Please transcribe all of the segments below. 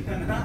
பண்ணிட்டாங்கன்னா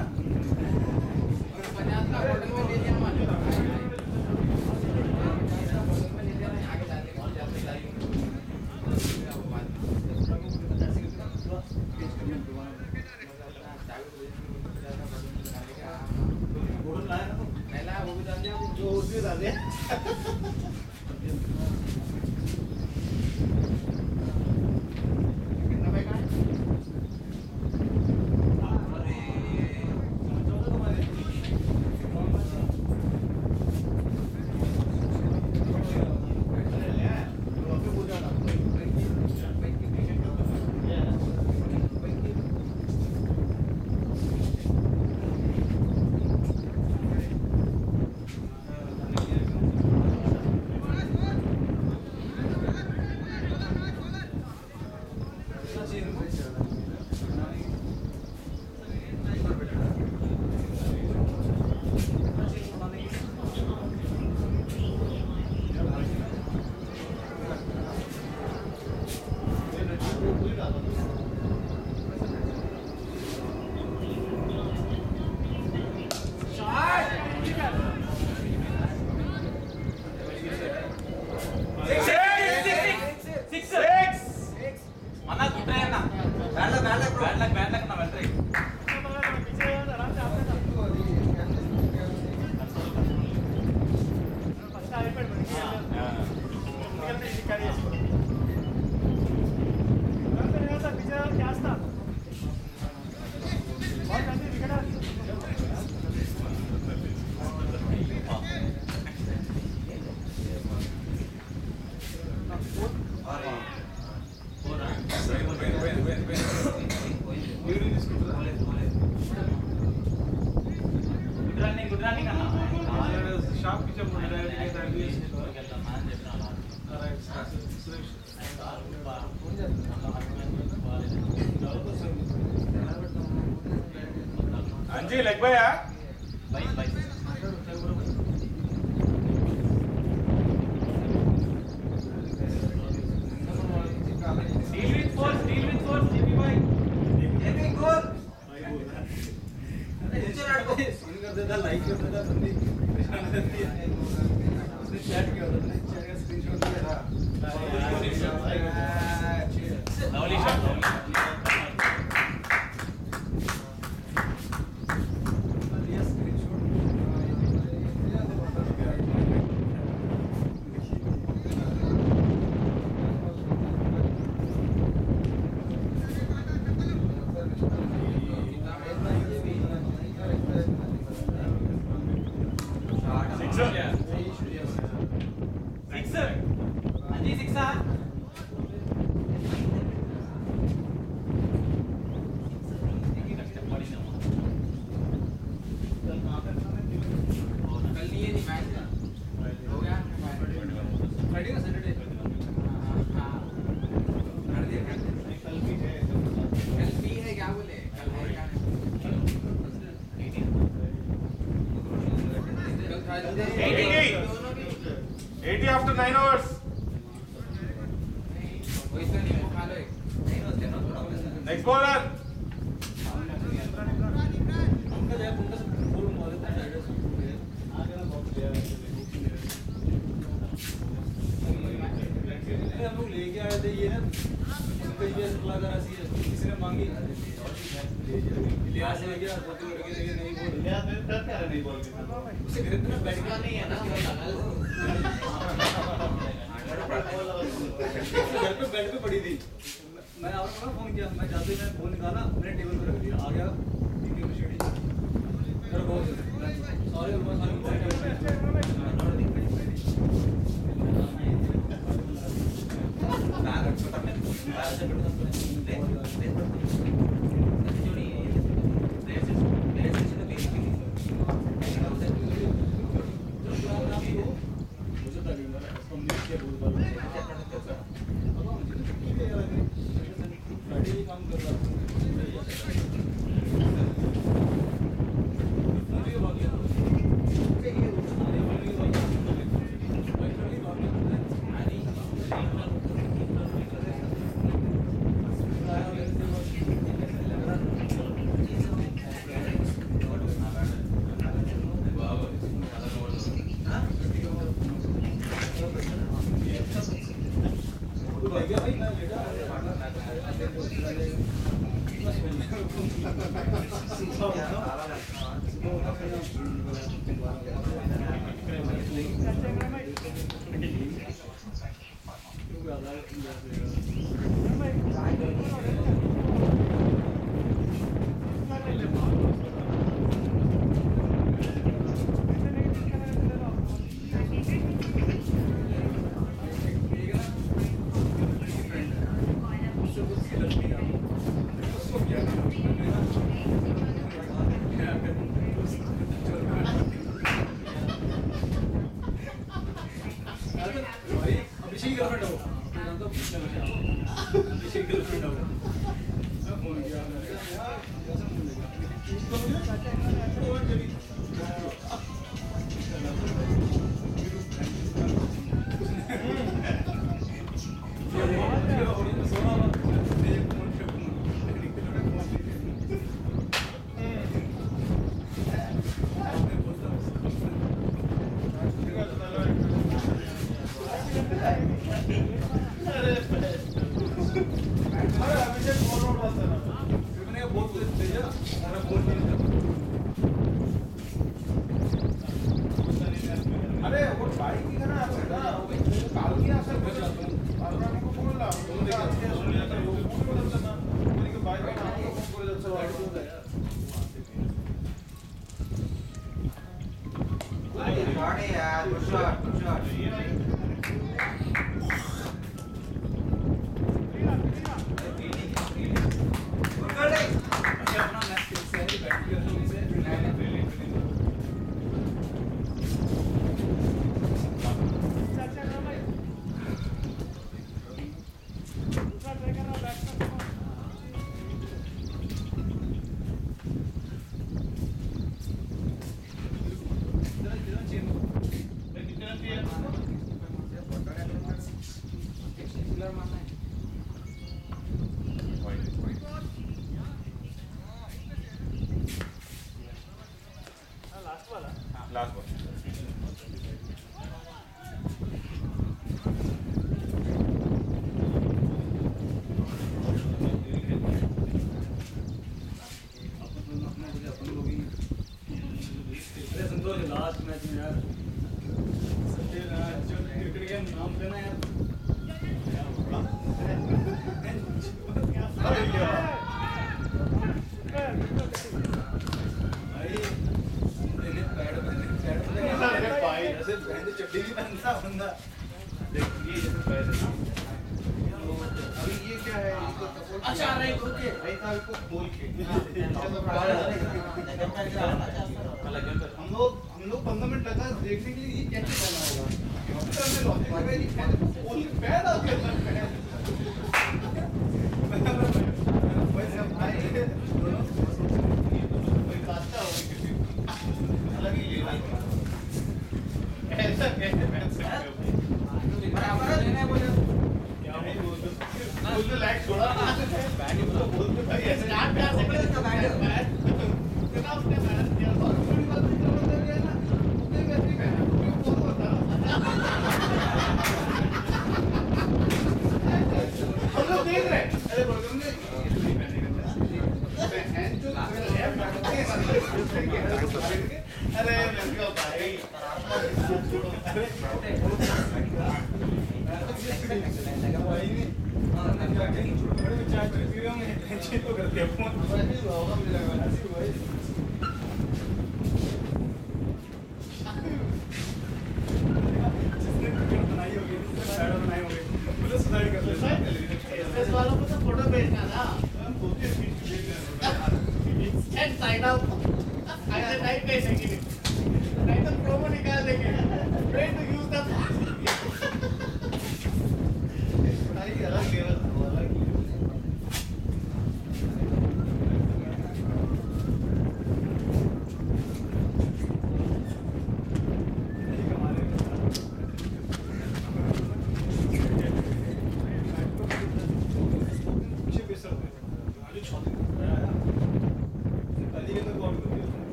अच्छा, नहीं, के भाई साहब इसको खोल के।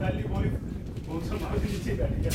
पहली बोली बहुत नीचे बैठ गया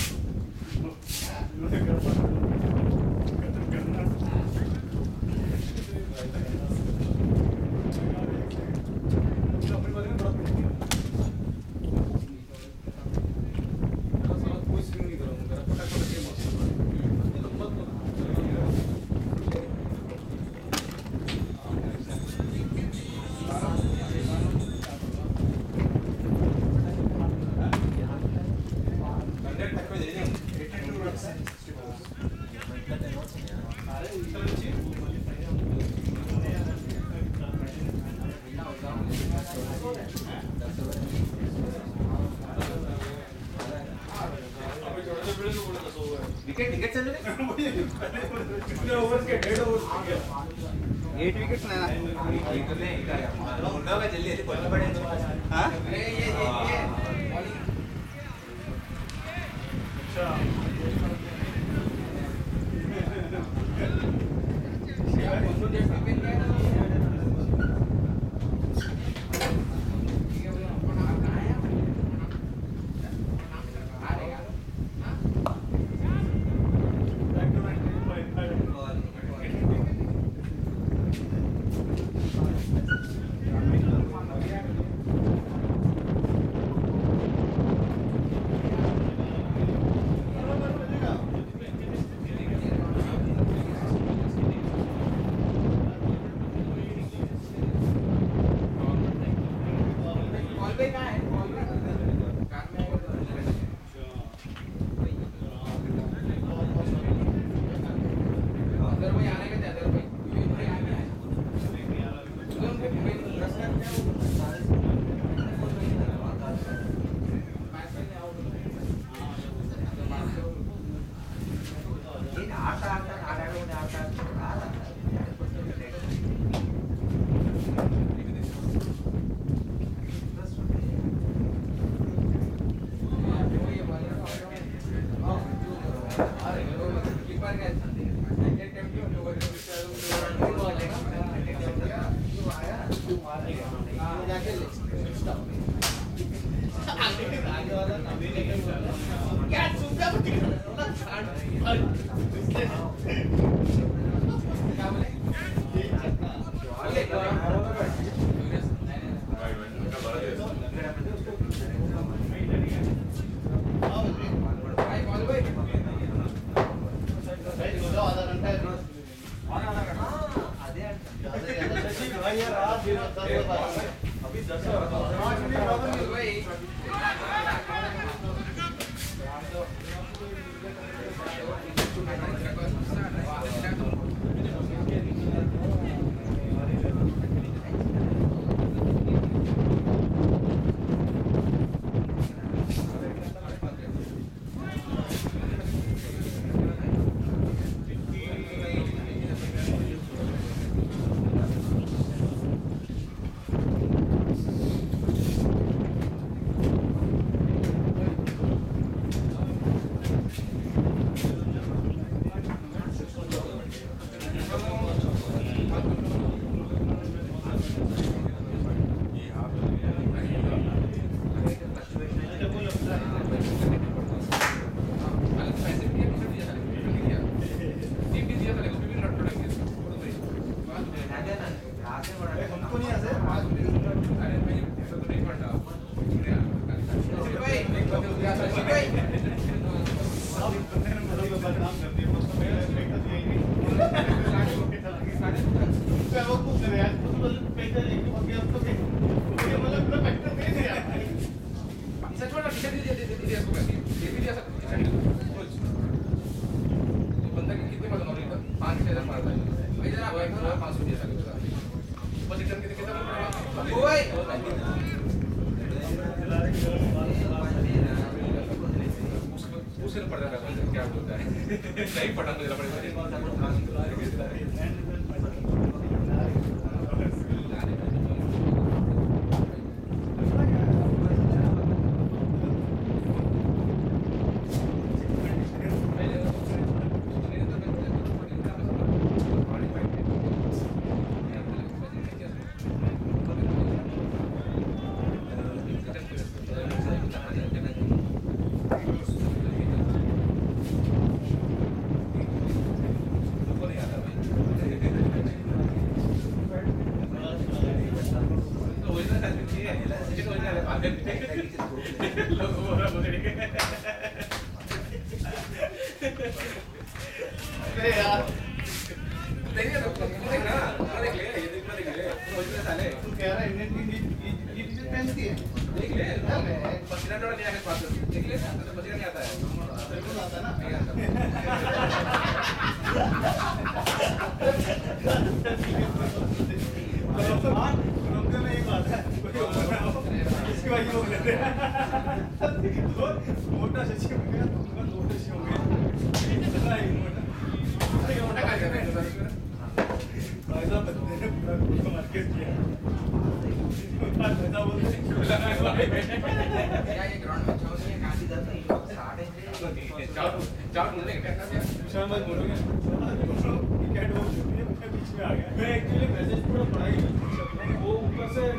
やっぱり。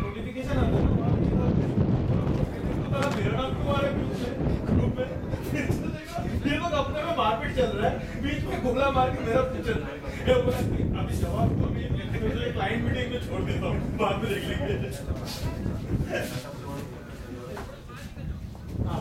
नोटिफिकेशन आता है। ना वहाँ मेरा नाम क्यों आ रहा है बीच में ग्रुप में ये लोग अपने में मारपीट चल रहा है। बीच में गोला मार के मेरा पूछल रहा है। अभी जवाब तो मैं क्लाइंट मीटिंग में छोड़ देता हूँ बाद में देख लेंगे। हाँ,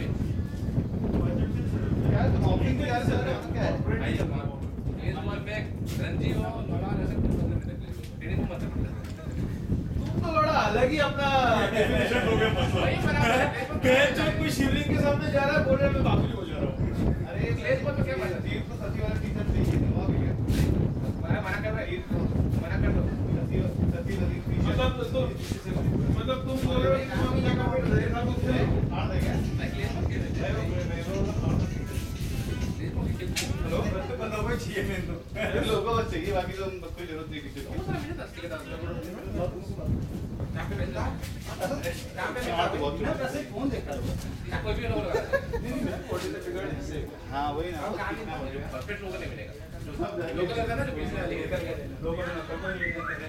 हाँ वही ना। परफेक्ट लोगों ने मिलेगा लोगों ने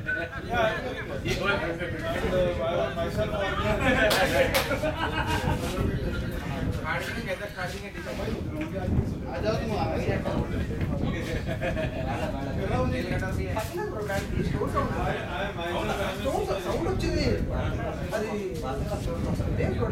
Desde o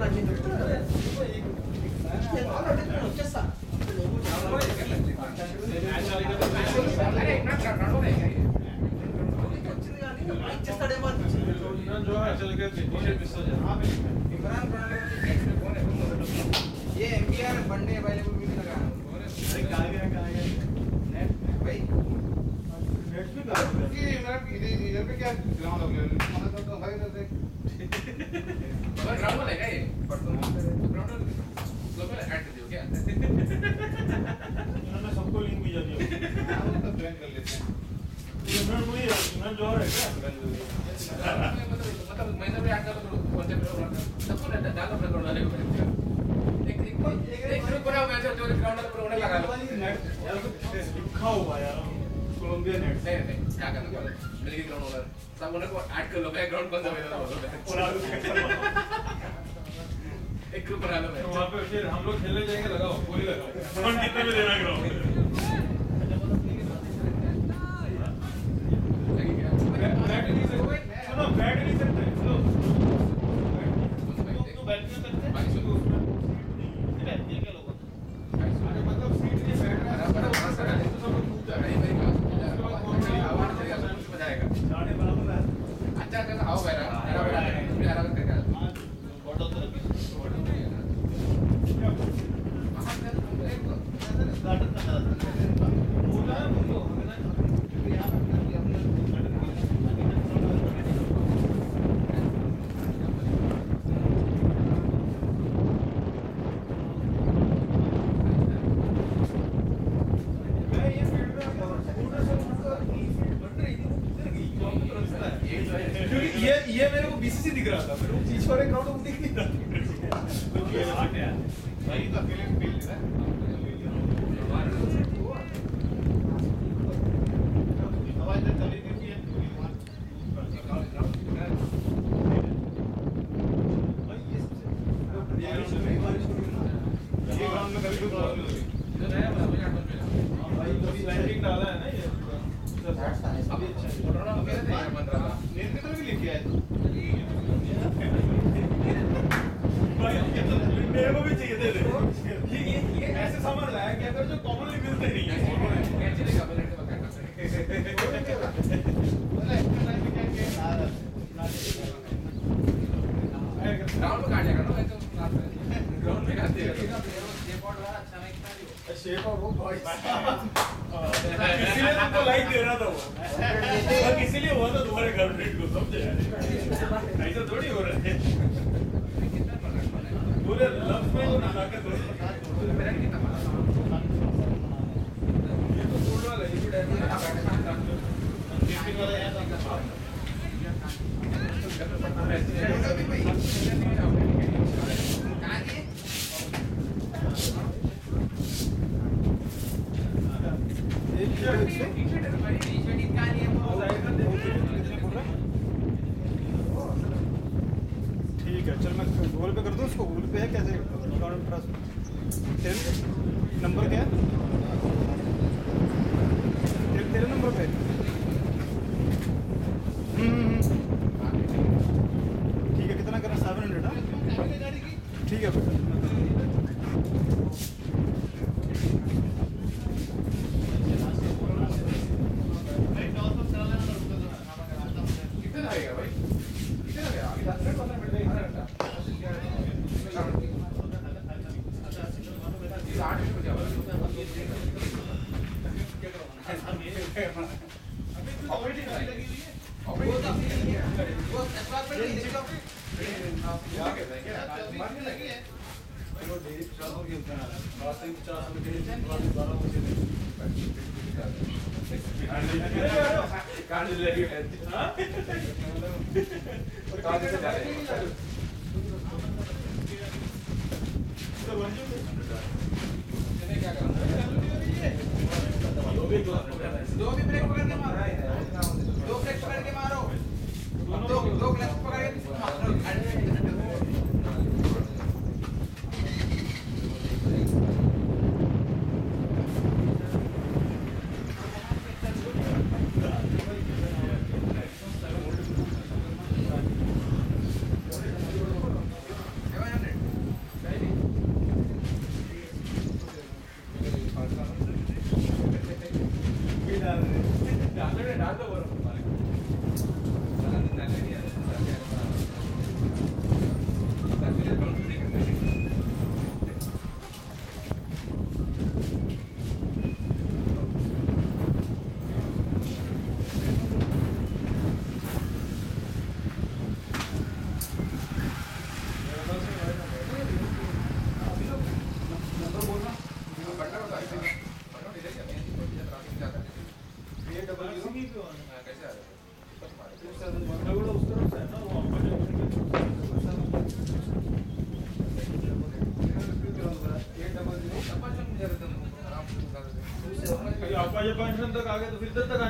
तक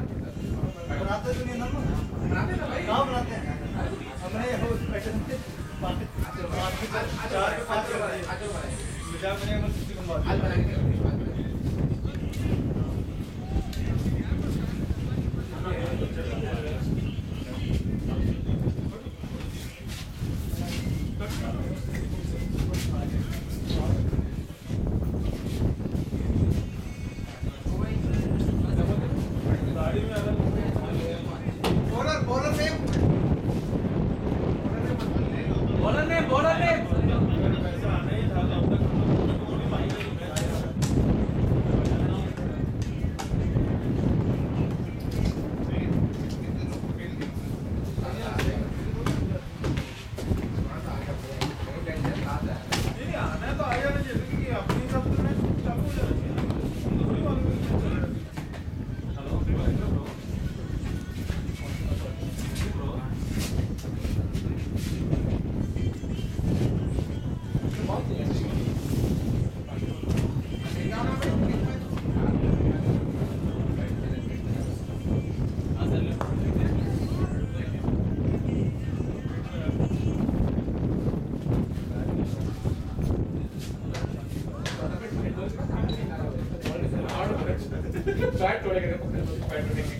बनाते तो नहीं ना कहाँ बनाते हैं। हमने हो पैटर्न से बात चार के पाँच के बारे में मज़ाक बनाएँगे किसी को बात everything you.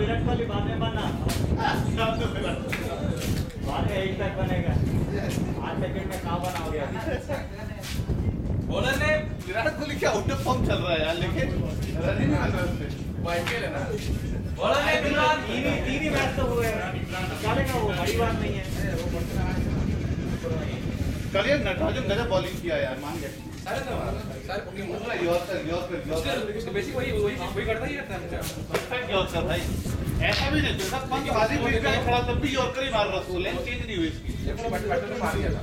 विराट कोहली बाद में बनना। एक तक बनेगा आठ सेकंड में कहाँ बना हो गया बॉलर ने विराट कोहली क्या आउट ऑफ़ फॉर्म चल रहा है यार लेकिन रन ही नहीं आ रहा आईपीएल है ना बॉलर ने फ़िलहाल तीन ही तीन ही मैच तो हुए चलेगा वो बड़ी बात नहीं है कल यार नटराजन गजब बॉलिंग किया यार मान गए सारे तो सारे बुकिंग पूरा यॉर्कर यॉर्कर यॉर्कर उसके बेसिक वही वही वही करता ही रहता है। परफेक्ट यॉर्कर भाई। ऐसा भी नहीं जैसा पंच बाजी बीच में खड़ा तब भी यॉर्कर ही। मार रहा था लेन चेंज नहीं हुई इसकी जब वो बैट में मार दिया था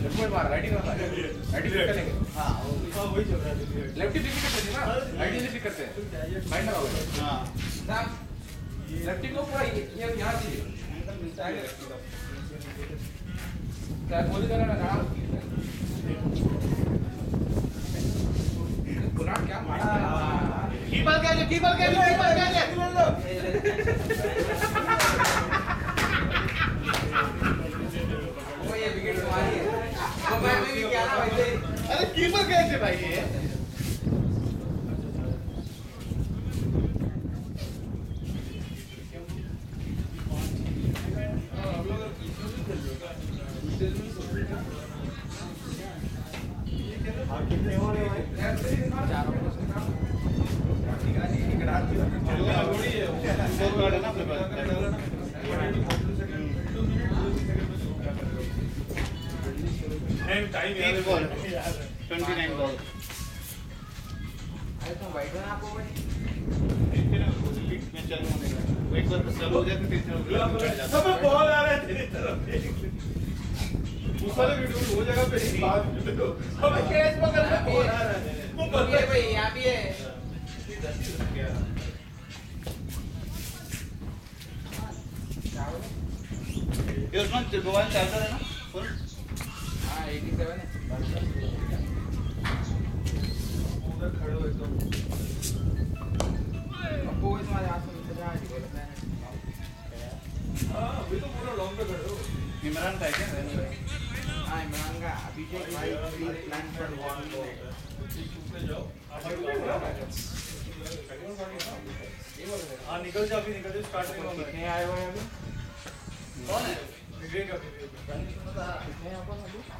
जब वो मार राइटिंग वाला राइटिंग करेंगे हाँ वही चल रहा है लेफ्टी पिक करते हैं ना राइटिंग से पिक करते हैं माइंड लगाओ हाँ लेफ्टी को पूरा ये यहाँ क्या कोहली का नाम पुराण क्या मारा कीपर कह है कीपर कह है कीपर कह वो ये विकेट तुम्हारी है वो मैं भी क्या ना भाई अरे कीपर कैसे भाई ये। टाइम तीन बॉल ट्वेंटी नाइन बॉल अरे तुम बैठो ना आपको एक बार हो जाए तो तीसरे ओवर में बैठ सब बॉल आ रहा तेरी तरफ़ उस वीडियो वो जगह पे नहीं बात कैच पकड़ के बॉल आ रहा है। वो ये भाई यहाँ भी है ये उसमें मोबाइल चार्जर है ना इमरान का है क्या हाँ इमरान का अभिषेक भाई प्लान फॉर वन हाँ निकल जा अभी निकल जा स्टार्ट नहीं होगा कितने आए हुए हैं अभी? कौन है? विवेक अभी कितने पर अभी?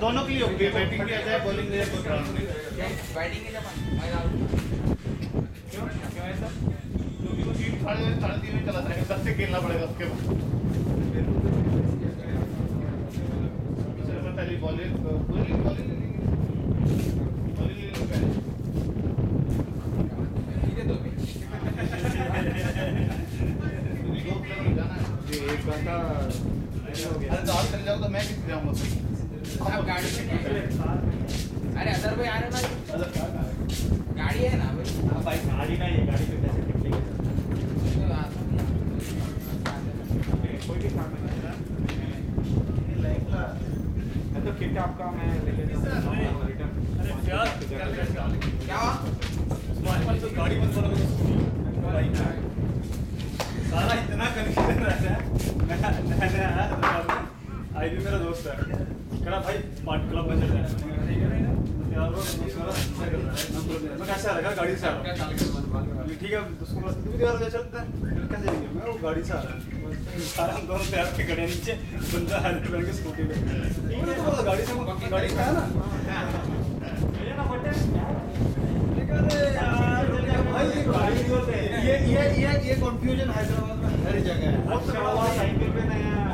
दोनों के लिए बैटिंग किया जाए बॉलिंग बैटिंग के लिए साढ़े साढ़े तीन चला जाएगा खेलना पड़ेगा उसके बाद। पहले बॉलिंग बॉलिंग पहले ठीक है तो भी दो प्लेयर में जाना है एक घंटा अरे तो आप चले जाओ तो मैं किस जाऊँगा फिर आप गाड़ी में अरे अदर भाई आ रहे ना गाड़ी है ना भाई भाई गाड़ी ना ये गाड़ी पे कैसे टिक तो आता हूँ। कोई भी काम नहीं है तो किट आपका मैं लेके जाऊँगा रिटर्न क्या हुआ? तुम्हारे पास तो गाड़ी मत चलाओ भाई सारा इतना कंफ्यूजन रहता है मैं नया नया आया था दुकान में आई भी मेरा दोस्त है कह रहा भाई स्मार्ट क्लब में चल रहा है ठीक है यार वो दोस्त मेरा अच्छा कर रहा है मैं कैसे आ रहा गाड़ी से आ रहा क्या चाल के बंद बात हूँ ठीक है उसको बस तू भी यार ले चलते हैं फिर कैसे जाएँगे मैं वो गाड़ी से आ रहा हूँ सारा हम दोनों तैयार के खड़े हैं नीचे बंदा हेलमेट पहन के स्कूटी पे मैंने तो बोला गाड़ी से गाड़ी से आया ना ये ये ये ये कंफ्यूजन हैदराबाद में हर जगह है। साइकिल पे नया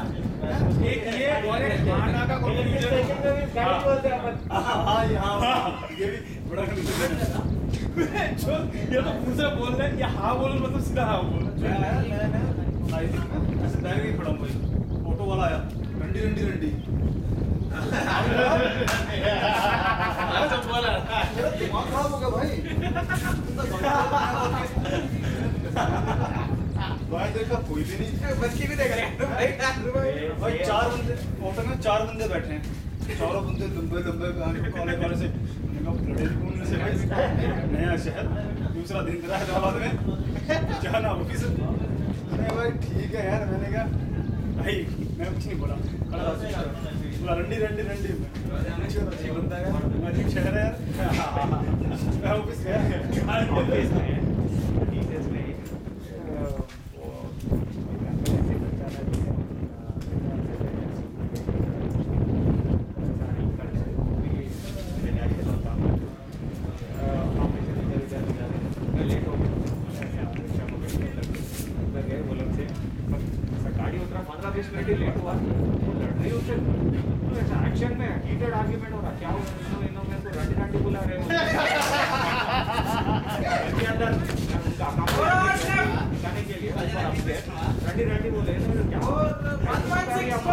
एक ये माना का हाँ। यहाँ ये भी बड़ा कंफ्यूजन है। ये तो मुँह से बोल रहे हैं ये हाँ बोल मतलब सीधा हाँ बोल। आई थिंक ऐसे बैग नहीं पड़ा भाई। ऑटो वाला आया। रंडी रंडी रंडी। मेरा दिमाग खराब हो गया भाई। भाई देखा कोई भी नहीं बच्चे भी देख रहे हैं। भाई भाई चार बंदे ऑटो में चार बंदे बैठे हैं चारों बंदे लंबे लंबे काले काले से मैंने कहा, लड़े कौन से भाई नया शहर दूसरा दिन हैदराबाद में जाना ऑफ़िस अरे भाई ठीक है यार मैंने कहा भाई मैं कुछ नहीं बोला बोला रंडी रंडी रंडी बंदा शहर है यार मैं ऑफ़िस गया ऑफ़िस में टीचर्स में गाड़ी उतरा पंद्रह बीस मिनट ही लेट हुआ वो लड़ रही उससे एक्शन में हीटेड आर्ग्यूमेंट हो रहा क्या हो इन्होंने इन्होंने तो राटी राटी बुला रहे हैं के अंदर उनका काम दिखाने के लिए ऊपर हमसे रंडी रंडी बोले तो क्या हो चौकिंग वाला था तो they called me रंडी रंडी पॉकेट की वो टिपिकल बॉम्ब एक्सेंट में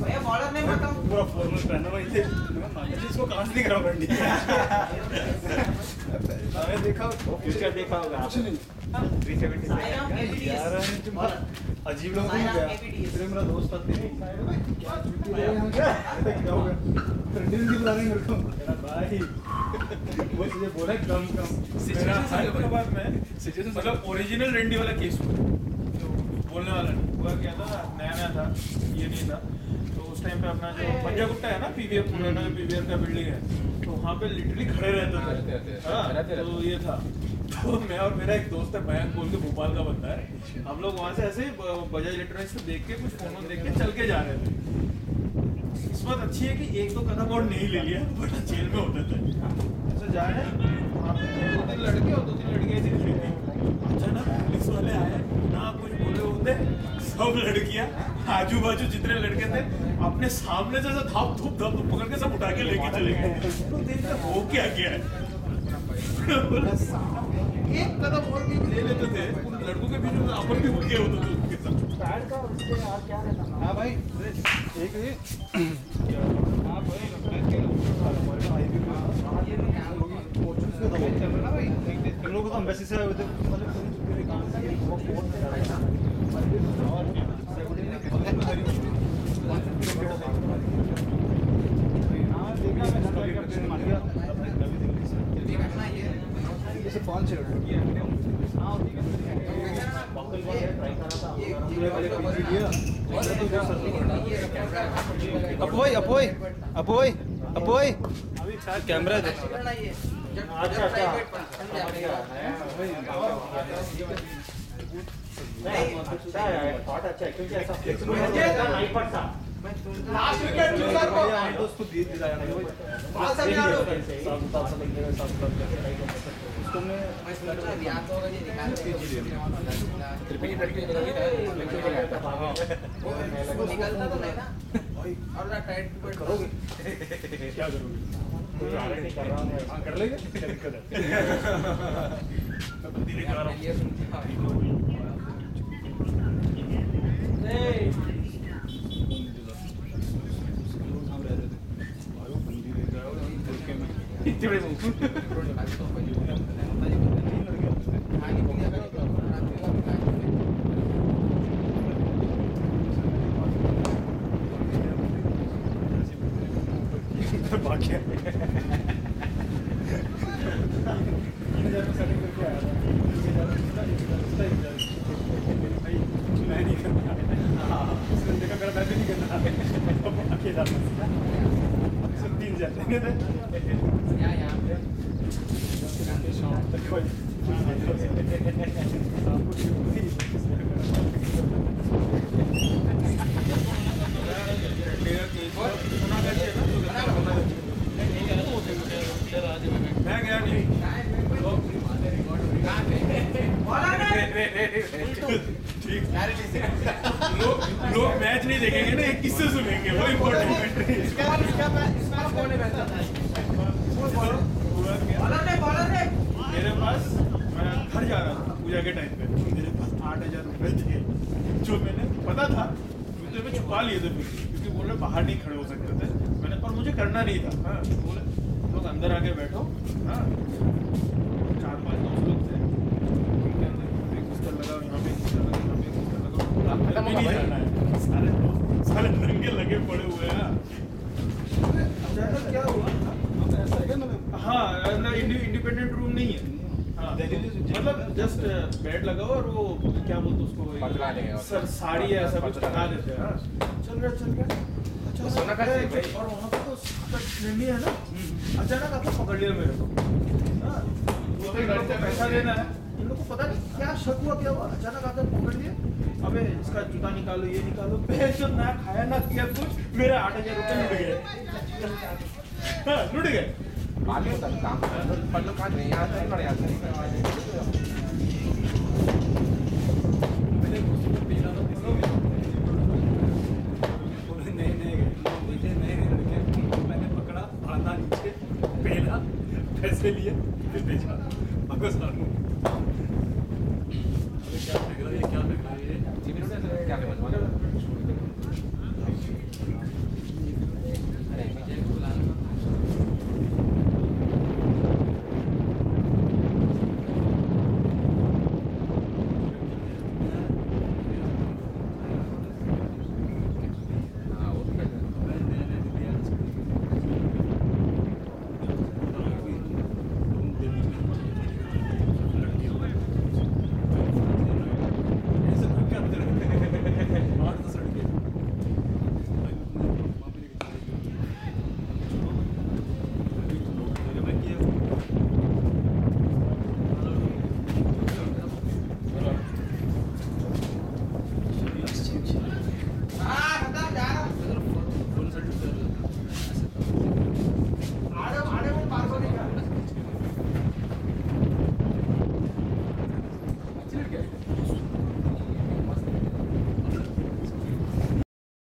भैया बॉलर ने बताऊँ पूरा फॉर्मल पहना हुआ थे इसको कहाँ से दिख रहा हूँ बंडी मैंने देखा फ्यूचर देखा होगा। कुछ नहीं। यार अजीब लोग नहीं गया फिर मेरा दोस्त क्या छुट्टी दे क्या क्या हो? गया रंडी रंडी बुला रहे हैं मेरे को। भाई। वो तुझे बोला कम कम। मेरा हैदराबाद में। मतलब ओरिजिनल रेंडी वाला केस हुआ। जो बोलने वाला नहीं। हुआ क्या था? नया नया था। ये नहीं था। तो उस टाइम पे अपना जो पंजा गुट्टा है ना पीवीआर पुराना जो पीवीआर का बिल्डिंग है तो वहाँ पे लिटरली खड़े रहते थे। हाँ, तो ये था। तो मैं और मेरा एक दोस्त है मयंक बोल के भोपाल का बंदा है। हम लोग वहाँ से ऐसे ही बजाज इलेक्ट्रॉनिक्स से देख के कुछ फ़ोन देख के चल के जा रहे थे। किस्मत अच्छी है कि एक दो कदम और नहीं ले लिया बट जेल में होते थे। ऐसे जा रहे हैं वहाँ पे दो तीन लड़के और दो तीन लड़कियाँ ऐसे थी। अचानक पुलिस वाले आए ना कुछ बोले होते सब लड़कियाँ आजू बाजू जितने लड़के थे अपने सामने से धाप धूप धाप धूप पकड़ के सब उठा के लेके चले गए। तो देखते हो क्या क्या है? एक कदम और भी ले लेते थे उन लड़कों के बीच में अपन भी उठ गए होते थे उनके साथ। हाँ भाई। एक हम लोग तो अपोय अपोय अपोय अपोय कैमरा अच्छा अच्छा। अच्छा है क्योंकि ऐसा फ्लेक्सिबल नहीं लास्ट विकेट चूसर को उसको दे दिलाया बाल सब यार उसको मैं मैं सोच रहा हूँ? या तो ये निकाल वो निकलता तो नहीं ना और ना टाइट करोगे क्या करूँगी कर लेंगे इतने बड़े बाकी मैं नहीं करना इस बंदे का मेरा मैं भी नहीं करना अब अकेला सब तीन जाते हैं या यहाँ पे शाम तक कोई मैं गया नहीं ठीक लोग लोग मैच नहीं देखेंगे ना एक किस्से सुनेंगे वो इम्पोर्टेंट इसका इसका इसका कौन है वैसा हुआ क्या बॉलर ने बॉलर ने मेरे पास मैं घर जा रहा था पूजा के टाइम पे मेरे पास आठ हज़ार रुपए थे जो मैंने पता था जूते में छुपा लिए थे फिर क्योंकि बोले बाहर नहीं खड़े हो सकते थे मैंने पर मुझे करना नहीं था हाँ लोग अंदर आके बैठो। हाँ। चार पाँच दोस्त लोग थे। उनके अंदर बिस्तर लगाओ यहाँ पे बिस्तर लगाओ यहाँ पे बिस्तर लगाओ बोला, अंदर भी नहीं जाना है। सारे दोस्त सारे नंगे लगे पड़े हुए हैं। अचानक क्या हुआ? ऐसा है क्या मतलब? हाँ अंदर इंडिपेंडेंट रूम नहीं है। हाँ, मतलब जस्ट बेड लगाओ और वो क्या बोलते उसको पतला देंगे और- सर साड़ी या ऐसा कुछ लगा देते हैं। हाँ। चल रहा चल रहा अच्छा तो सोना का है, और वहाँ तो है ना? अचानक आपको पकड़ लिया मेरे को। हाँ, तो पैसा देना है। इन लोगों को पता नहीं क्या शक हुआ क्या हुआ? अचानक आकर पकड़ लिए। अबे इसका जूता निकालो ये निकालो। पैसे ना खाया ना किया कुछ। मेरे आठ हज़ार रुपये लुट गए। हाँ, लुट गए। है काम पर लोग कहाँ नहीं आता है यहाँ से पूरे नए नए नीचे नए नए लड़के मैंने पकड़ा बांधा नीचे पहला पैसे लिए